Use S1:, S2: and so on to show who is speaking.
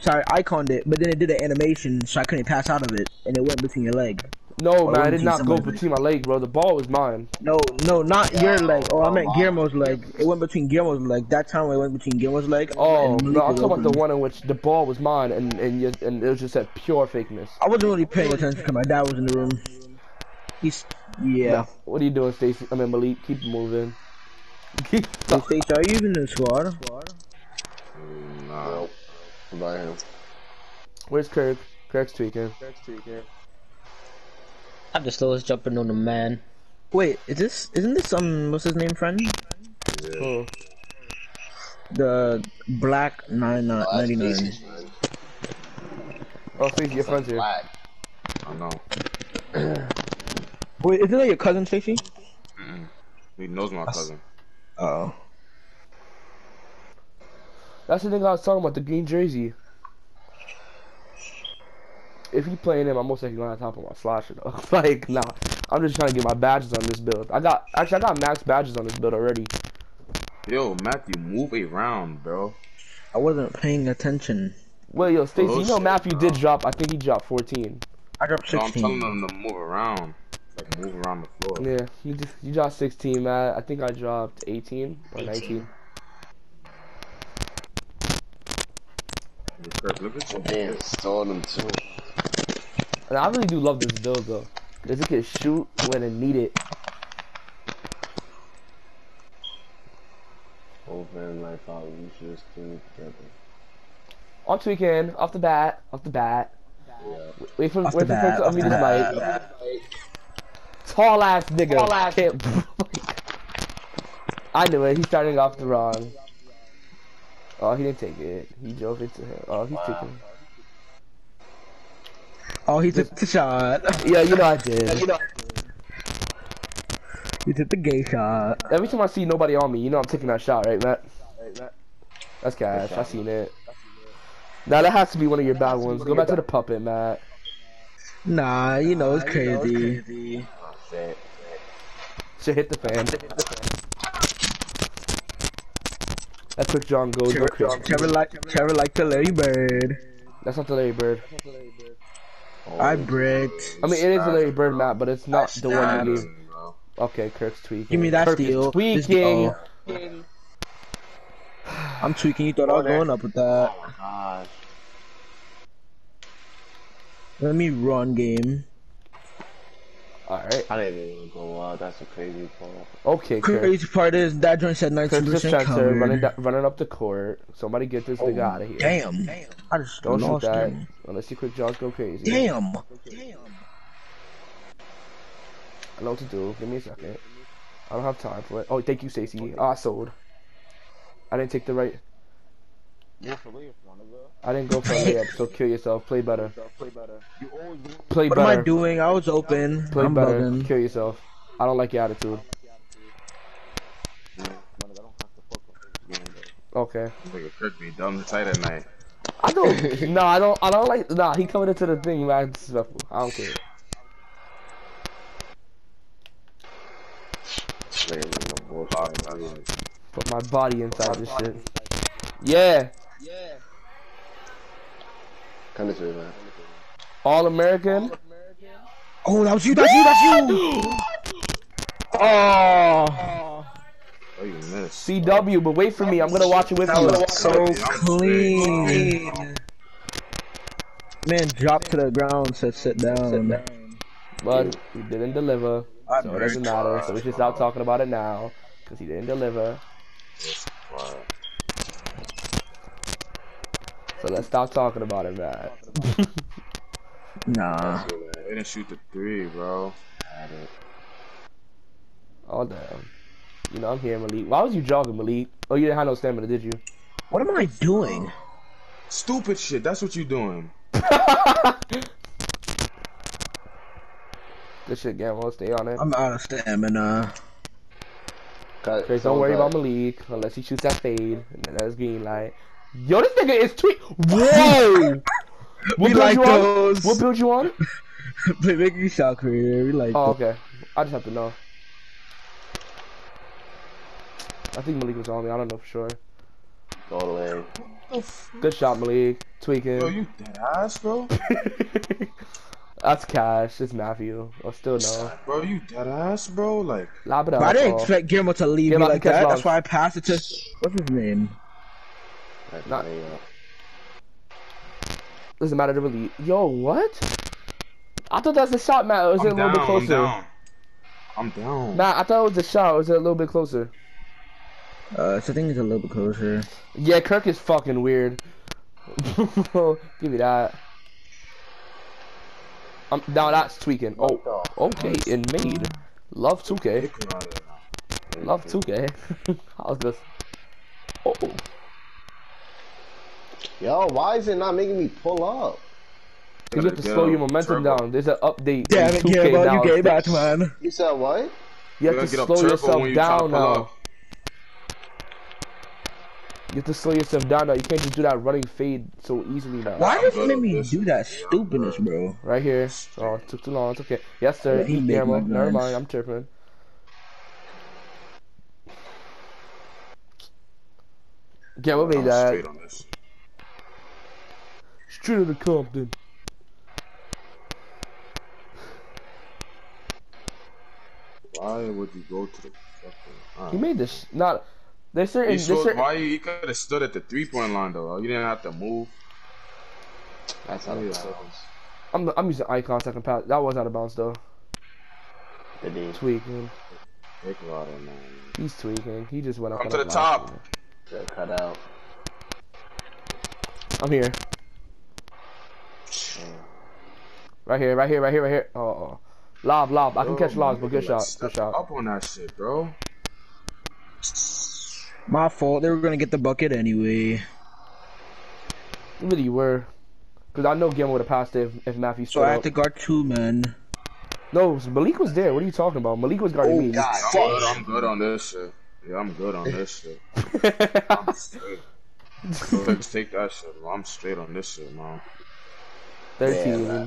S1: Sorry, iconed it, but then it did an animation, so I couldn't pass out of it, and it went between your leg.
S2: No,
S1: Well,
S2: man, I
S1: it
S2: did not go
S1: between
S2: between my leg, bro. The ball was mine.
S1: No, no, not your leg. Oh, I meant
S3: oh,
S1: Guillermo's leg. It went between Guillermo's leg. That time it went between Guillermo's leg.
S2: Oh, no, I'm
S1: Malika's
S2: talking about the one in which the ball was mine, and and you, and it was just at pure fakeness.
S1: I wasn't really paying attention because my dad was in the room. He's yeah.
S2: What are you doing, Stacy? I mean, Malik, keep moving. Keep.
S1: Hey, Stacey, are you even in the squad?
S3: Mm, Nah.
S4: Nope. What about him?
S2: Where's Kirk? Kirk's tweaking.
S5: I'm the slowest jumping on the man.
S1: Wait, is this isn't this um what's his name friend?
S2: Oh.
S1: The black nine
S4: Oh, that's
S1: ninety nine.
S4: Stacy's friend.
S2: Oh, Stacey, your friend's here.
S3: I know.
S1: Wait, isn't that your cousin Stacey?
S3: He knows my cousin.
S1: Oh.
S2: That's the thing I was talking about, the green jersey. If he playing him, I'm most likely going to top of my slasher though. like, nah. I'm just trying to get my badges on this build. I got, actually, I got max badges on this build already.
S3: Yo, Matthew, move around, bro.
S1: I wasn't paying attention.
S2: Well, yo, Stacey,
S3: Oh,
S2: you know
S3: shit,
S2: Matthew
S3: bro.
S2: did drop, I think he dropped 14.
S1: I dropped 16.
S3: So I'm telling
S1: sixteen.
S3: them to move around. Like, move around the floor.
S2: Yeah, you just, you dropped 16, man. I think I dropped 18 or 19.
S3: Look, Kirk, Look at you.
S4: Damn, stole them too.
S2: And I really do love this build though. Cause it can shoot when it need it.
S4: Open like how we should just do together.
S2: On tweaking, off the bat, off the bat.
S4: Yeah.
S2: Wait for
S1: Off
S2: wait
S1: the
S2: for Kirk
S1: bat,
S2: to
S1: off
S2: unmute
S1: the
S2: his mic. Tall ass nigga.
S5: Tall ass.
S2: Can't- I knew it. He's starting off the wrong. Oh, he didn't take it. He drove it to him. Oh, he's taking.
S1: Oh, he took the shot.
S2: Yeah, you know I did.
S1: He took the gay shot.
S2: Every time I see nobody on me, you know I'm taking that shot, right, Matt? That's cash. I seen it. Now that has to be one of your bad ones. Go back to the puppet, Matt.
S1: Nah, you know it's crazy.
S4: That's it.
S2: Should hit the fan. That quick John goes go crazy.
S1: Trevor like Trevor like the Larry Bird.
S2: That's not the Larry Bird. Oh.
S1: I bricked.
S2: I mean, it is the Larry Bird map, but it's not the one you need. Okay, Kirk's tweaking.
S1: Give me that
S2: Kirk
S1: steal.
S2: Is
S1: This-
S2: tweaking.
S1: oh. I'm tweaking. You thought I was going up with that?
S4: Oh my gosh.
S1: Let me run game.
S2: Alright.
S4: I didn't even go out. That's a crazy part.
S2: Okay, Kirk.
S1: Crazy part is that joint said
S2: Kirk's
S1: 19%
S2: just transfer, running, running up the court. Somebody get this nigga oh, out of here.
S1: Damn. damn. I just
S2: Don't shoot
S1: lost
S2: that.
S1: him.
S2: Unless you quick Johns go crazy.
S1: Damn. Damn.
S2: I know what to do. Give me a second. I don't have time for it. Oh, thank you, Stacey. Oh, I sold. I didn't take the right. I didn't go for a layup, so kill yourself. Play better. Play better.
S1: Play What am I doing? I was open.
S2: Play
S1: I'm
S2: better.
S1: bugging.
S2: Kill yourself. I don't like your attitude. Okay.
S3: Nigga, Kirk be dumb tight at night.
S2: I don't. no, I don't. I don't like. Nah, he coming into the thing, man. Disrespectful. I don't care.
S4: Playing with no bullshit.
S2: Put my body inside this shit. Yeah.
S4: Come this way, man.
S2: All American.
S1: Oh, that was you. That's you. That's you. Oh,
S3: Oh, you missed.
S2: CW, but wait for me. I'm gonna watch it with
S1: that
S2: you.
S1: was so clean. Man dropped to the ground. Said sit down.
S2: But he didn't deliver,
S1: I
S2: so it doesn't matter. So we should stop talking about it now, because he didn't deliver. So let's stop talking about it, man.
S1: Nah.
S3: They didn't shoot the three, bro.
S4: Had it.
S2: Oh damn. You know I'm here, Malik. Why was you jogging, Malik? Oh, you didn't have no stamina, did you?
S1: What am I doing?
S3: Stupid shit. That's what you doing.
S2: Good shit, Gamble. Stay on it.
S1: I'm out of stamina.
S4: Cut-
S2: Chris, don't worry about Malik unless he shoots that fade, and then that's green light. Yo, this nigga is tweet. Whoa! what
S1: We
S2: build
S1: like
S2: you on?
S1: those.
S2: What build you on?
S1: Play making shot career. We like.
S2: Oh,
S1: that.
S2: okay. I just have to know. I think Malik was on me. I don't know for sure.
S4: All the way.
S3: What
S2: Good shot, Malik. Tweaking.
S3: Yo, you dead ass, bro.
S2: That's cash. It's Matthew. I still know.
S3: Bro, you dead ass, bro. Like,
S2: Lob it
S1: But
S2: up.
S1: I didn't
S2: ball.
S1: expect Guillermo to leave
S2: Guillermo
S1: me like that.
S2: balls.
S1: That's why I passed it to what's his name?
S4: That's
S2: Not-
S4: lay up.
S2: Doesn't matter to really. Yo, what? I thought that's a shot, Matt. Or was it a
S3: I'm
S2: little
S3: down,
S2: bit
S3: I'm
S2: closer?
S3: down. I'm down.
S2: Matt, I thought it was a shot. Or was it a little bit closer?
S1: Uh, so I think it's a little bit closer.
S2: Yeah, Kirk is fucking weird. Give me that. Um, now that's tweaking. Oh, okay, and made. Love 2K.
S3: Dick around it now.
S2: Love 2K. I was just. Oh, oh.
S4: Yo, why is it not making me pull up?
S2: you have to slow your momentum
S3: turbo.
S2: down. There's an update.
S1: Damn it,
S2: 2K
S1: Guillermo,
S2: now.
S1: you gave back, man.
S4: You said what?
S2: You have
S3: gotta get up
S2: slow
S3: turbo
S2: yourself
S3: you try to
S2: down now.
S3: up.
S2: You have to slow yourself down now. You can't just do that running fade so easily now.
S1: Why does he
S3: good
S1: make me do that stupidness, bro?
S2: Right here. Oh, it took too long. It's okay. Yes, sir.
S1: Yeah, he
S2: Eat
S1: made
S2: ammo.
S1: my
S2: Never mind. I'm tripping. Yeah, what made
S3: I'm
S2: that?
S3: Straight on this.
S2: Straight to Compton.
S3: Why would you go to the fucking?
S2: He made this. Not. There's certain.
S3: you
S2: There's
S3: showed,
S2: certain
S3: why you, you could have stood at the three point line though. You didn't have to move.
S4: That's out of bounds.
S2: I'm. I'm using icon second pass. That was out of bounds though.
S4: Did he?
S2: Tweaking.
S3: Dick around man.
S2: He's tweaking. He just went up.
S3: Come
S2: on
S3: to the top.
S4: Got cut out.
S2: I'm here. Right here. Right here. Right here. Right here. Oh. oh. Lob. Lob. I can
S3: Yo,
S2: catch lobs,
S3: man,
S2: but good
S3: you, like,
S2: shot. Good
S3: step
S2: shot.
S3: Up on that shit, bro.
S1: My fault. They were gonna get the bucket anyway.
S2: You really were. Cause I know Gilmore would have passed it if, if Matthew
S1: So I
S2: stood
S1: had
S2: up.
S1: to guard two men.
S2: No, Malik was there. What are you talking about? Malik was guarding
S1: Oh,
S2: me.
S1: God.
S3: I'm good. I'm good on this shit. Yeah, I'm good on this shit. I'm straight. Let's take that shit. bro. I'm straight on this shit, man.
S2: Thirteen.
S4: Yeah,